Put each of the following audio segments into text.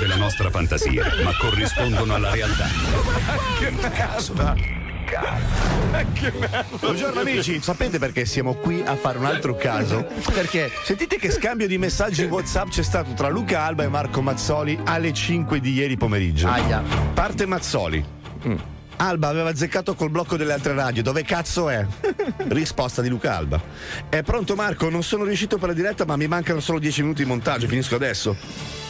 della nostra fantasia, ma corrispondono alla realtà. Che caso! Che Buongiorno amici, sapete perché siamo qui a fare un altro caso? Perché sentite che scambio di messaggi WhatsApp c'è stato tra Luca Alba e Marco Mazzoli alle 5 di ieri pomeriggio. Aia. Parte Mazzoli. Mm. Alba aveva azzeccato col blocco delle altre radio. Dove cazzo è? Risposta di Luca Alba. È pronto Marco? Non sono riuscito per la diretta, ma mi mancano solo 10 minuti di montaggio. Finisco adesso.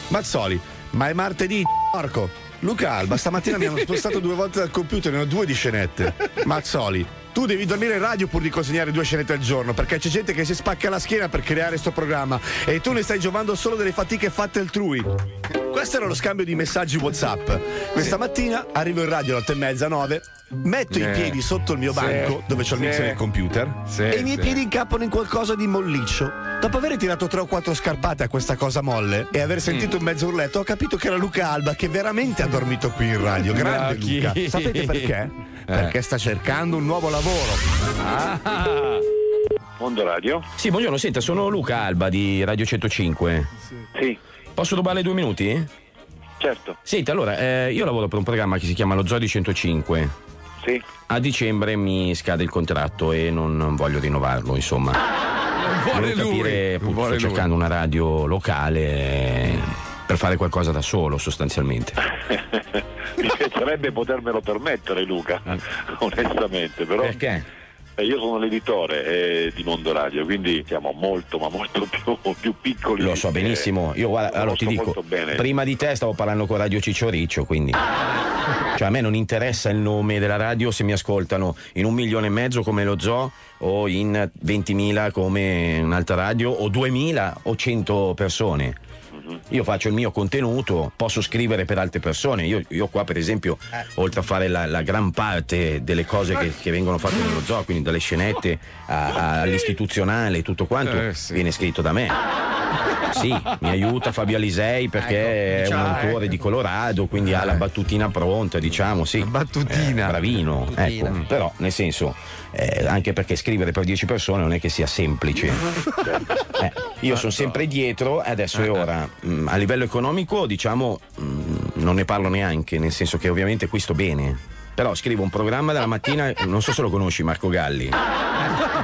Mazzoli, ma è martedì, Marco. Luca Alba, stamattina mi hanno spostato due volte dal computer, ne ho due di scenette. Mazzoli, tu devi dormire in radio pur di consegnare due scenette al giorno, perché c'è gente che si spacca la schiena per creare sto programma e tu ne stai giovando solo delle fatiche fatte altrui. Questo era lo scambio di messaggi WhatsApp. Questa mattina arrivo in radio alle 8 e mezza, 9, metto i Eh. piedi sotto il mio Sì. banco, dove c'ho il mixer Sì. del computer, Sì, e i miei piedi incappano in qualcosa di molliccio. Dopo aver tirato tre o quattro scarpate a questa cosa molle e aver sentito Mm. un mezzo urletto, ho capito che era Luca Alba che veramente ha dormito qui in radio. Grande? Luca. Sapete perché? Perché sta cercando un nuovo lavoro. Mondo Radio? Sì, buongiorno, senta, sono Luca Alba di Radio 105. Sì, Posso rubarle due minuti? certo. Senta, allora, eh, io lavoro per un programma che si chiama Lo Zodi 105. Sì. A dicembre mi scade il contratto e non, non voglio rinnovarlo, insomma. vuole Volevo lui, capire, non appunto, vuole sto lui. cercando una radio locale eh, per fare qualcosa da solo, sostanzialmente. Mi piacerebbe potermelo permettere, Luca, onestamente, però. Perché? Eh, Io sono l'editore eh, di Mondo Radio, quindi siamo molto, ma molto più, più piccoli. Lo so benissimo. Io guarda, lo allora ti dico, prima di te stavo parlando con Radio Ciccioriccio, quindi. Cioè a me non interessa il nome della radio se mi ascoltano in un milione e mezzo come lo Zoo o in 20.000 come un'altra radio o 2.000 o 100 persone. Mhm. Io faccio il mio contenuto, posso scrivere per altre persone. Io, io qua, per esempio, oltre a fare la, la gran parte delle cose che, che vengono fatte nello zoo, quindi dalle scenette all'istituzionale, tutto quanto, Eh, sì. viene scritto da me. Sì, mi aiuta Fabio Alisei perché Ecco, è un diciamo, autore ecco. di Colorado, quindi ha la battutina pronta, diciamo, sì. battutina. Eh, bravino, Battutina. ecco. Però, nel senso, eh, anche perché scrivere per 10 persone non è che sia semplice. Eh, io sono sempre dietro e adesso è ora. Mm, a livello economico, diciamo, mm, non ne parlo neanche, nel senso che ovviamente qui sto bene. Però scrivo un programma dalla mattina, non so se lo conosci Marco Galli.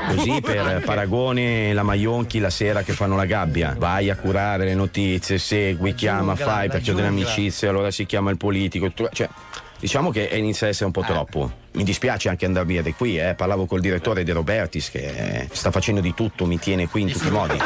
Così per Paragone la Maionchi la sera che fanno la gabbia. Vai a curare le notizie, segui, chiama, giungla, fai perché ho delle amicizie, allora si chiama il politico. Cioè, diciamo che inizia a essere un po' troppo. Mi dispiace anche andare via da qui, eh. parlavo col direttore De Robertis che eh, sta facendo di tutto, mi tiene qui in tutti i modi.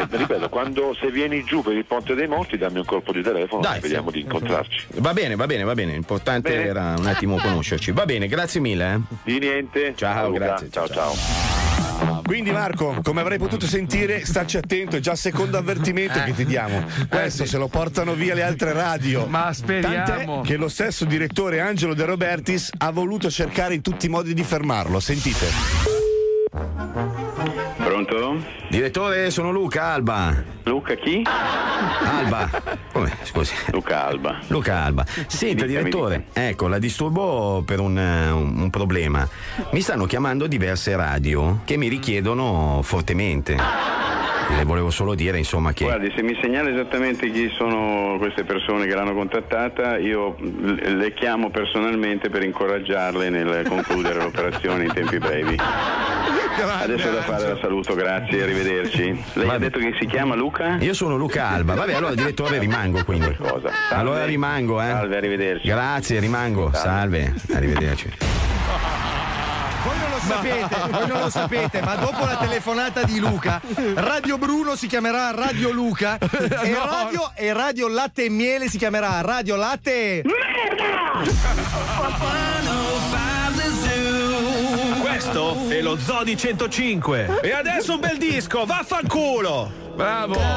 Eh, ripeto, quando se vieni giù per il Ponte dei Morti dammi un colpo di telefono Dai, e vediamo di incontrarci. Va bene, va bene, va bene. L'importante Bene. era un attimo conoscerci. Va bene, grazie mille. eh. Di niente. Ciao, Luca. grazie, Ciao, ciao, ciao. Quindi Marco, come avrai potuto sentire, starci attento, è già il secondo avvertimento che ti diamo. Questo sì. se lo portano via le altre radio. Ma speriamo. Tant'è che lo stesso direttore Angelo De Robertis ha voluto cercare in tutti i modi di fermarlo. Sentite. Pronto? Direttore, sono Luca Alba. Luca chi? Alba. Come? Scusi. Luca Alba. Luca Alba. Senta, Dica, direttore, ecco, la disturbo per un, eh, un- un problema. Mi stanno chiamando diverse radio che mi richiedono fortemente. Le volevo solo dire, insomma, che. Guardi, se mi segnala esattamente chi sono queste persone che l'hanno contattata, io le chiamo personalmente per incoraggiarle nel concludere l'operazione in tempi brevi. Adesso da fare la saluto, grazie, arrivederci. Lei ha detto che si chiama Luca? Io sono Luca Alba. Vabbè, allora, direttore, rimango quindi. Cosa? Salve. Allora rimango, eh. Salve, arrivederci. Grazie, rimango. Salve, arrivederci. Voi non lo sapete, voi non lo sapete, ma dopo la telefonata di Luca, Radio Bruno si chiamerà Radio Luca e, radio, e Radio Latte e Miele si chiamerà Radio Latte. Questo è lo Zodi 105. E adesso un bel disco, vaffanculo! Bravo!